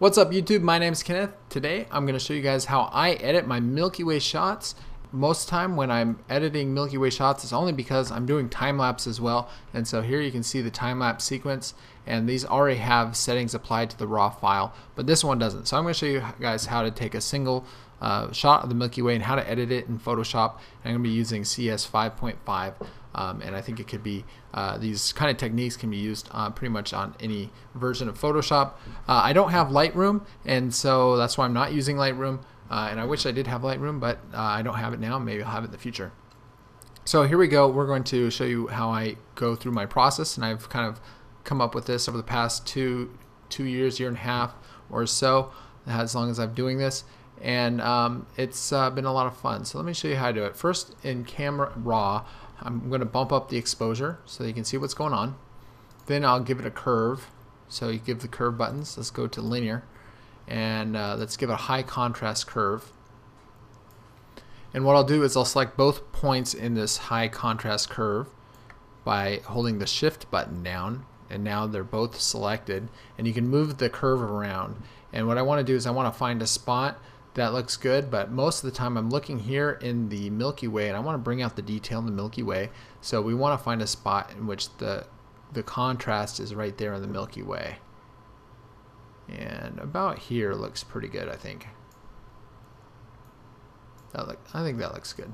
What's up YouTube? My name is Kenneth. Today I'm going to show you guys how I edit my Milky Way shots. Most time when I'm editing Milky Way shots it's only because I'm doing time lapse as well and so here you can see the time lapse sequence and these already have settings applied to the raw file but this one doesn't. So I'm going to show you guys how to take a single uh, shot of the Milky Way and how to edit it in Photoshop. I'm going to be using CS 5.5 um, and I think it could be uh, these kind of techniques can be used uh, pretty much on any version of Photoshop. Uh, I don't have Lightroom and so that's why I'm not using Lightroom uh, and I wish I did have Lightroom but uh, I don't have it now maybe I'll have it in the future. So here we go we're going to show you how I go through my process and I've kind of come up with this over the past two two years year and a half or so as long as I'm doing this and um, it's uh, been a lot of fun. So let me show you how I do it. First in camera raw I'm going to bump up the exposure so you can see what's going on. Then I'll give it a curve. So you give the curve buttons. Let's go to linear. And uh, let's give it a high contrast curve. And what I'll do is I'll select both points in this high contrast curve by holding the shift button down and now they're both selected and you can move the curve around and what I want to do is I want to find a spot that looks good but most of the time I'm looking here in the Milky Way and I want to bring out the detail in the Milky Way. So we want to find a spot in which the the contrast is right there in the Milky Way. And about here looks pretty good I think. That look, I think that looks good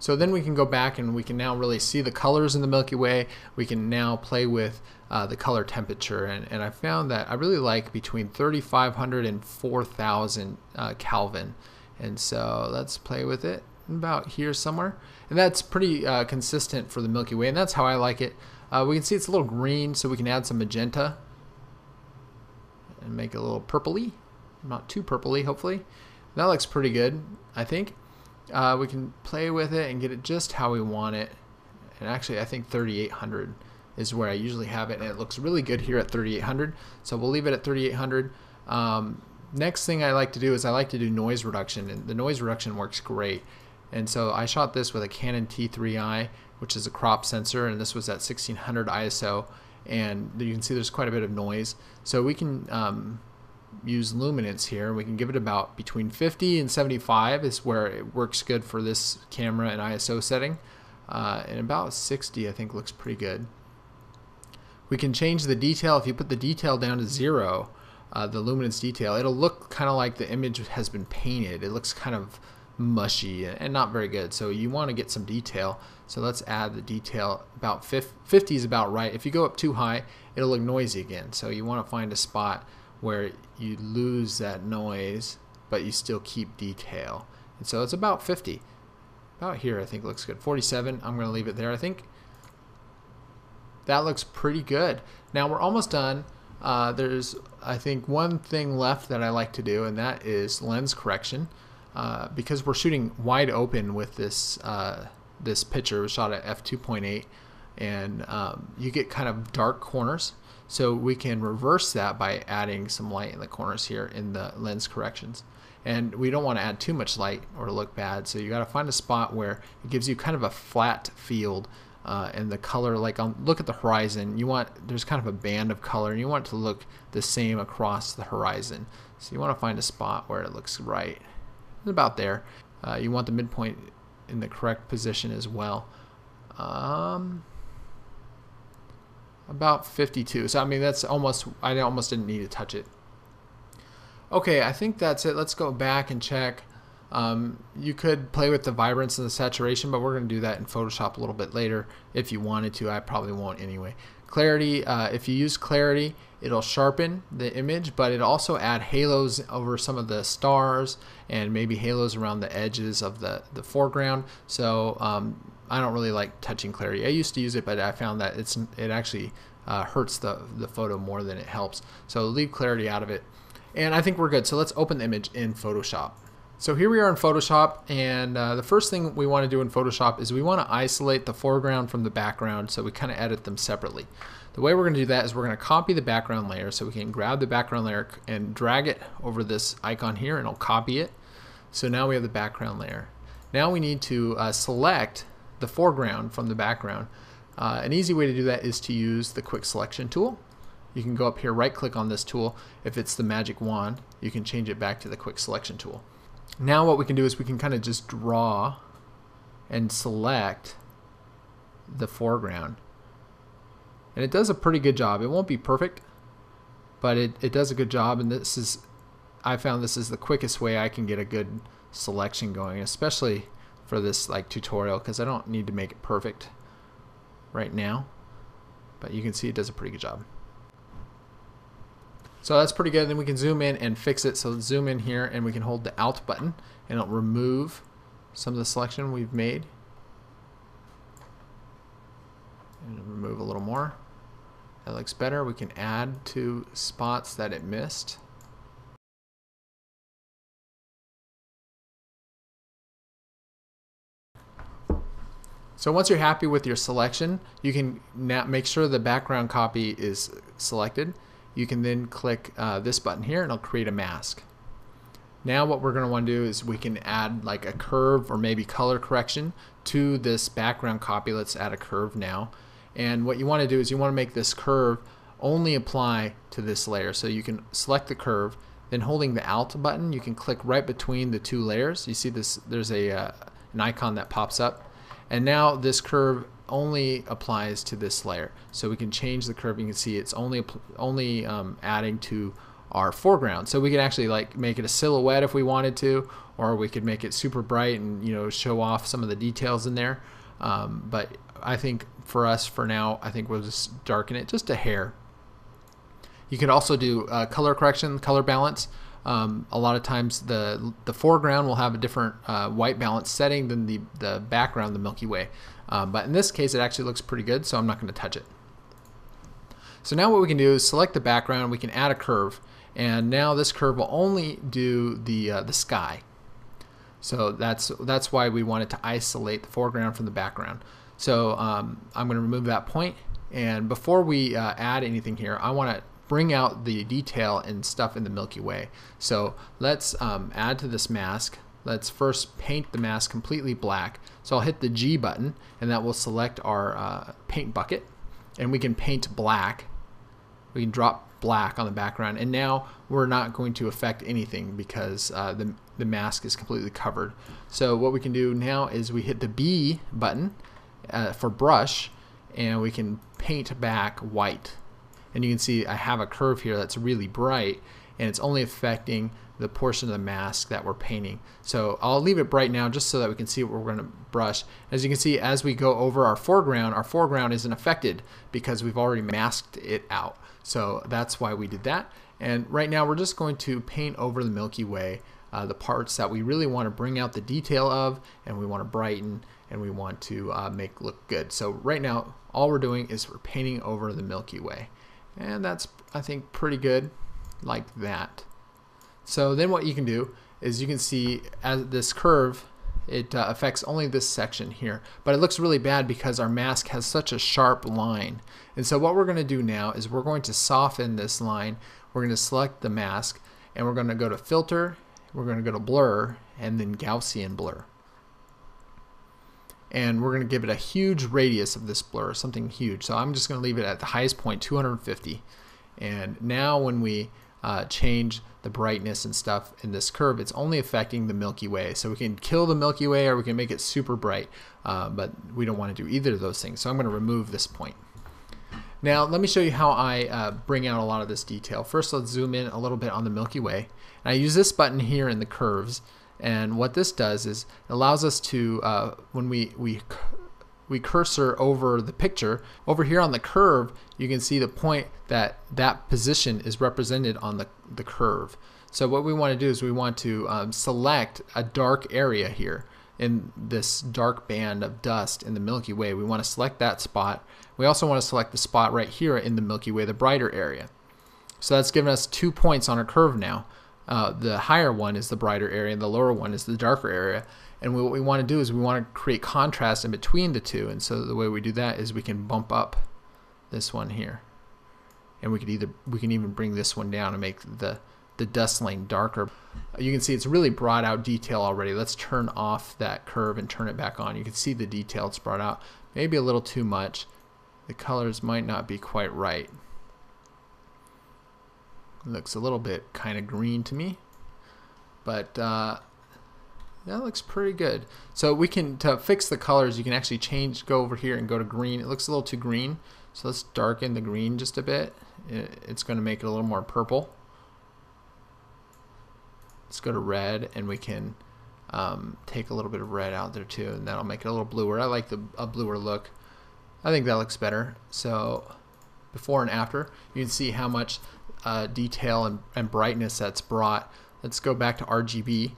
so then we can go back and we can now really see the colors in the Milky Way. We can now play with uh, the color temperature. And, and I found that I really like between 3,500 and 4,000 uh, Kelvin. And so let's play with it about here somewhere. And that's pretty uh, consistent for the Milky Way. And that's how I like it. Uh, we can see it's a little green, so we can add some magenta and make it a little purpley. Not too purpley, hopefully. That looks pretty good, I think uh, we can play with it and get it just how we want it. And actually, I think 3800 is where I usually have it, and it looks really good here at 3800. So we'll leave it at 3800. Um, next thing I like to do is I like to do noise reduction, and the noise reduction works great. And so I shot this with a Canon T3i, which is a crop sensor, and this was at 1600 ISO. And you can see there's quite a bit of noise. So we can um, use luminance here. And we can give it about between 50 and 75 is where it works good for this camera and ISO setting. Uh, and about 60 I think looks pretty good. We can change the detail. If you put the detail down to zero, uh, the luminance detail, it'll look kind of like the image has been painted. It looks kind of mushy and not very good. So you want to get some detail. So let's add the detail. About 50 is about right. If you go up too high, it'll look noisy again. So you want to find a spot where you lose that noise but you still keep detail. And so it's about 50 about here I think looks good. 47 I'm gonna leave it there. I think that looks pretty good. Now we're almost done. Uh, there's I think one thing left that I like to do and that is lens correction. Uh, because we're shooting wide open with this uh, this picture shot at f2.8 and um, you get kind of dark corners so we can reverse that by adding some light in the corners here in the lens corrections. And we don't want to add too much light or look bad. So you got to find a spot where it gives you kind of a flat field uh, and the color like on look at the horizon you want there's kind of a band of color and you want it to look the same across the horizon so you want to find a spot where it looks right about there uh, you want the midpoint in the correct position as well um, about 52. So I mean that's almost I almost didn't need to touch it. Okay, I think that's it. Let's go back and check. Um, you could play with the vibrance and the saturation, but we're going to do that in Photoshop a little bit later if you wanted to. I probably won't anyway. Clarity, uh, if you use clarity, it'll sharpen the image, but it also add halos over some of the stars and maybe halos around the edges of the, the foreground. So um, I don't really like touching clarity. I used to use it, but I found that it's it actually uh, hurts the, the photo more than it helps. So leave clarity out of it. And I think we're good. So let's open the image in Photoshop. So here we are in Photoshop and uh, the first thing we want to do in Photoshop is we want to isolate the foreground from the background so we kind of edit them separately. The way we're going to do that is we're going to copy the background layer so we can grab the background layer and drag it over this icon here and I'll copy it. So now we have the background layer. Now we need to uh, select the foreground from the background. Uh, an easy way to do that is to use the quick selection tool. you can go up here, right click on this tool. If it's the magic wand, you can change it back to the quick selection tool. Now what we can do is we can kind of just draw and select the foreground. And it does a pretty good job. It won't be perfect, but it, it does a good job. And this is, I found this is the quickest way I can get a good selection going, especially for this like tutorial because I don't need to make it perfect right now. But you can see it does a pretty good job. So that's pretty good. Then we can zoom in and fix it. So zoom in here and we can hold the Alt button and it'll remove some of the selection we've made. And remove a little more. That looks better. We can add to spots that it missed. So once you're happy with your selection, you can now make sure the background copy is selected. You can then click uh, this button here and it'll create a mask. Now what we're going to want to do is we can add like a curve or maybe color correction to this background copy. Let's add a curve now. And what you want to do is you want to make this curve only apply to this layer. So you can select the curve, then holding the Alt button, you can click right between the two layers. You see this, there's a, uh, an icon that pops up. And now this curve only applies to this layer. So we can change the curve. You can see it's only only um, adding to our foreground. So we can actually like make it a silhouette if we wanted to, or we could make it super bright and you know show off some of the details in there. Um, but I think for us for now, I think we'll just darken it just a hair. You can also do uh, color correction, color balance. Um, a lot of times the the foreground will have a different uh, white balance setting than the, the background, the Milky Way. Um, but in this case, it actually looks pretty good, so I'm not going to touch it. So now what we can do is select the background, we can add a curve, and now this curve will only do the, uh, the sky. So that's, that's why we wanted to isolate the foreground from the background. So um, I'm going to remove that point, and before we uh, add anything here, I want to bring out the detail and stuff in the Milky Way. So let's um, add to this mask. Let's first paint the mask completely black. So I'll hit the G button and that will select our uh, paint bucket and we can paint black. We can drop black on the background and now we're not going to affect anything because uh, the, the mask is completely covered. So what we can do now is we hit the B button uh, for brush and we can paint back white and you can see I have a curve here that's really bright and it's only affecting the portion of the mask that we're painting. So I'll leave it bright now just so that we can see what we're going to brush. As you can see, as we go over our foreground, our foreground isn't affected because we've already masked it out. So that's why we did that. And right now we're just going to paint over the Milky Way uh, the parts that we really want to bring out the detail of and we want to brighten and we want to uh, make look good. So right now all we're doing is we're painting over the Milky Way and that's I think pretty good like that. So then what you can do is you can see as this curve it uh, affects only this section here but it looks really bad because our mask has such a sharp line. And so what we're going to do now is we're going to soften this line we're going to select the mask and we're going to go to filter we're going to go to blur and then Gaussian blur and we're going to give it a huge radius of this blur, something huge. So I'm just going to leave it at the highest point, 250. And now when we uh, change the brightness and stuff in this curve, it's only affecting the Milky Way. So we can kill the Milky Way or we can make it super bright, uh, but we don't want to do either of those things. So I'm going to remove this point. Now let me show you how I uh, bring out a lot of this detail. First let's zoom in a little bit on the Milky Way. And I use this button here in the curves and what this does is it allows us to, uh, when we, we, we cursor over the picture, over here on the curve, you can see the point that that position is represented on the, the curve. So what we want to do is we want to um, select a dark area here in this dark band of dust in the Milky Way. We want to select that spot. We also want to select the spot right here in the Milky Way, the brighter area. So that's given us two points on our curve now. Uh, the higher one is the brighter area and the lower one is the darker area. And what we want to do is we want to create contrast in between the two. And so the way we do that is we can bump up this one here. And we could either we can even bring this one down and make the the dust lane darker. You can see it's really brought out detail already. Let's turn off that curve and turn it back on. You can see the detail it's brought out. Maybe a little too much. The colors might not be quite right. Looks a little bit kind of green to me, but uh, that looks pretty good. So we can, to fix the colors, you can actually change, go over here and go to green. It looks a little too green, so let's darken the green just a bit. It's going to make it a little more purple. Let's go to red and we can um, take a little bit of red out there too and that'll make it a little bluer. I like the a bluer look. I think that looks better. So before and after, you can see how much uh, detail and, and brightness that's brought. Let's go back to RGB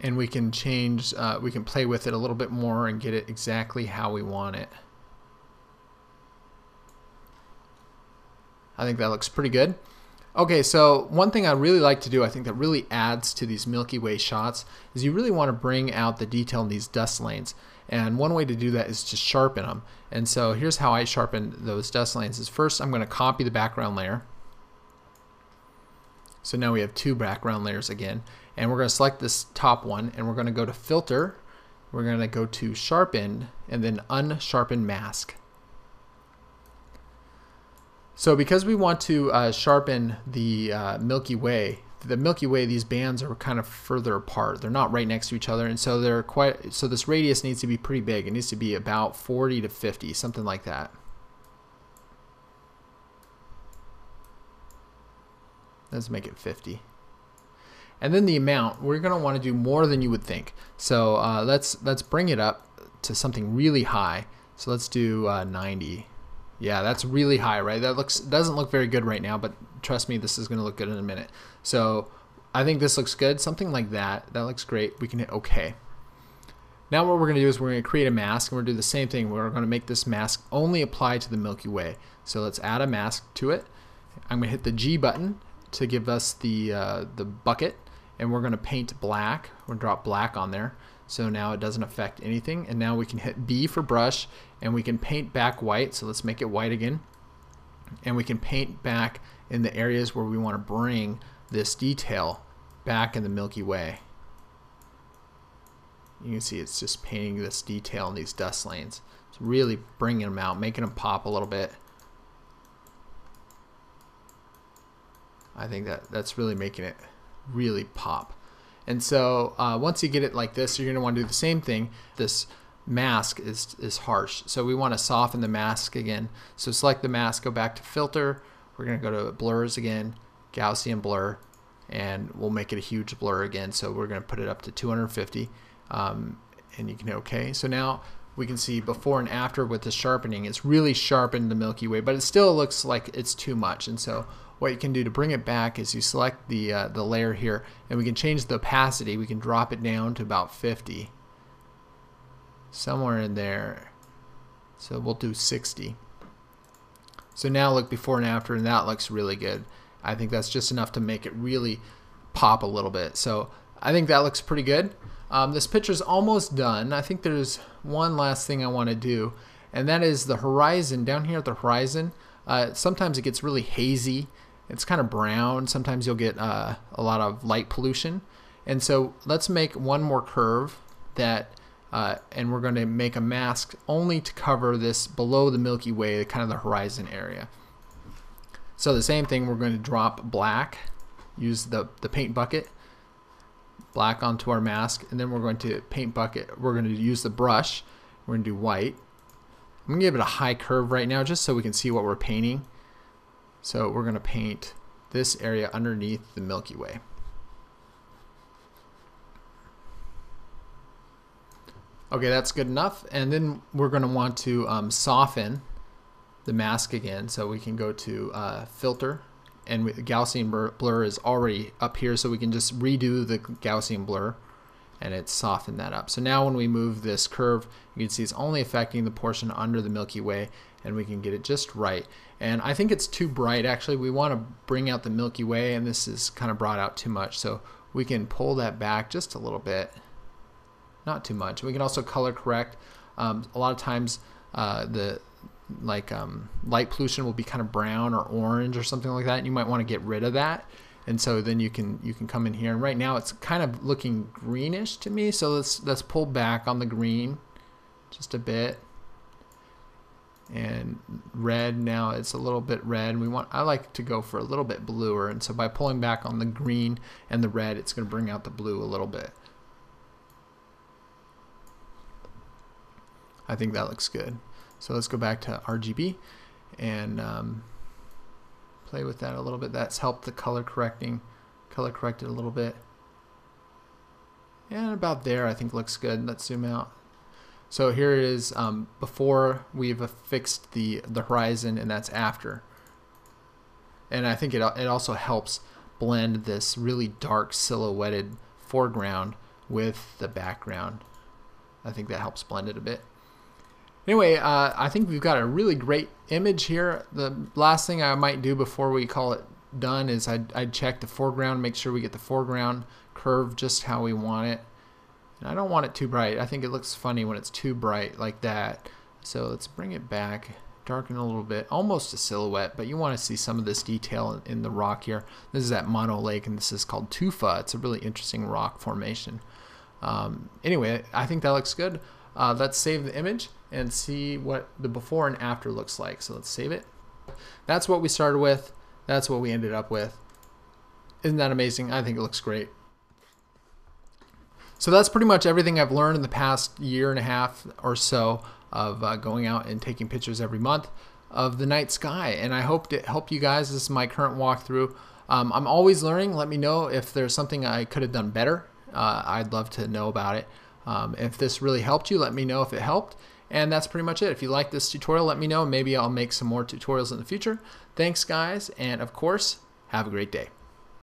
and we can change, uh, we can play with it a little bit more and get it exactly how we want it. I think that looks pretty good. Okay, so one thing I really like to do, I think that really adds to these Milky Way shots, is you really want to bring out the detail in these dust lanes. And one way to do that is to sharpen them. And so here's how I sharpen those dust lanes is first I'm going to copy the background layer. So now we have two background layers again. And we're going to select this top one and we're going to go to filter. We're going to go to sharpen and then unsharpen mask. So because we want to uh, sharpen the uh, Milky Way, the Milky Way, these bands are kind of further apart. They're not right next to each other, and so they're quite. So this radius needs to be pretty big. It needs to be about 40 to 50, something like that. Let's make it 50. And then the amount, we're going to want to do more than you would think. So uh, let's let's bring it up to something really high. So let's do uh, 90. Yeah, that's really high, right? That looks doesn't look very good right now, but trust me, this is going to look good in a minute. So I think this looks good. Something like that. That looks great. We can hit OK. Now what we're going to do is we're going to create a mask, and we're going to do the same thing. We're going to make this mask only apply to the Milky Way. So let's add a mask to it. I'm going to hit the G button to give us the uh, the bucket, and we're going to paint black. To drop black on there. So now it doesn't affect anything. And now we can hit B for brush and we can paint back white. So let's make it white again. And we can paint back in the areas where we want to bring this detail back in the Milky Way. You can see it's just painting this detail in these dust lanes. It's really bringing them out, making them pop a little bit. I think that that's really making it really pop. And so uh, once you get it like this, you're going to want to do the same thing. This mask is, is harsh. So we want to soften the mask again. So select the mask, go back to filter. We're going to go to blurs again, Gaussian blur, and we'll make it a huge blur again. So we're going to put it up to 250 um, and you can OK. So now we can see before and after with the sharpening. It's really sharpened the Milky Way, but it still looks like it's too much. And so what you can do to bring it back is you select the, uh, the layer here and we can change the opacity. We can drop it down to about 50. Somewhere in there. So we'll do 60. So now look before and after and that looks really good. I think that's just enough to make it really pop a little bit. So I think that looks pretty good. Um, this picture's almost done. I think there's one last thing I want to do and that is the horizon down here at the horizon. Uh, sometimes it gets really hazy it's kind of brown. Sometimes you'll get uh, a lot of light pollution. And so let's make one more curve that, uh, and we're going to make a mask only to cover this below the Milky Way, kind of the horizon area. So the same thing, we're going to drop black, use the, the paint bucket, black onto our mask, and then we're going to paint bucket, we're going to use the brush, we're going to do white. I'm going to give it a high curve right now just so we can see what we're painting. So we're going to paint this area underneath the Milky Way. Okay, that's good enough. And then we're going to want to um, soften the mask again. So we can go to uh, Filter, and Gaussian blur is already up here, so we can just redo the Gaussian blur, and it's softened that up. So now when we move this curve, you can see it's only affecting the portion under the Milky Way, and we can get it just right. And I think it's too bright actually. We want to bring out the Milky Way and this is kind of brought out too much. So we can pull that back just a little bit. Not too much. We can also color correct. Um, a lot of times uh, the like um, light pollution will be kind of brown or orange or something like that. And you might want to get rid of that. And so then you can you can come in here and right now it's kind of looking greenish to me. So let's let's pull back on the green just a bit and red now it's a little bit red we want I like to go for a little bit bluer and so by pulling back on the green and the red it's going to bring out the blue a little bit I think that looks good so let's go back to RGB and um, play with that a little bit that's helped the color correcting color corrected a little bit and about there I think looks good let's zoom out so here it is um, before we've fixed the, the horizon and that's after. And I think it, it also helps blend this really dark silhouetted foreground with the background. I think that helps blend it a bit. Anyway, uh, I think we've got a really great image here. The last thing I might do before we call it done is I'd, I'd check the foreground, make sure we get the foreground curve just how we want it. And I don't want it too bright. I think it looks funny when it's too bright like that. So let's bring it back, darken a little bit, almost a silhouette, but you want to see some of this detail in, in the rock here. This is at Mono Lake, and this is called Tufa. It's a really interesting rock formation. Um, anyway, I think that looks good. Uh, let's save the image and see what the before and after looks like. So let's save it. That's what we started with. That's what we ended up with. Isn't that amazing? I think it looks great. So that's pretty much everything I've learned in the past year and a half or so of uh, going out and taking pictures every month of the night sky. And I hope to help you guys. This is my current walkthrough. Um, I'm always learning. Let me know if there's something I could have done better. Uh, I'd love to know about it. Um, if this really helped you, let me know if it helped. And that's pretty much it. If you like this tutorial, let me know. Maybe I'll make some more tutorials in the future. Thanks, guys. And of course, have a great day.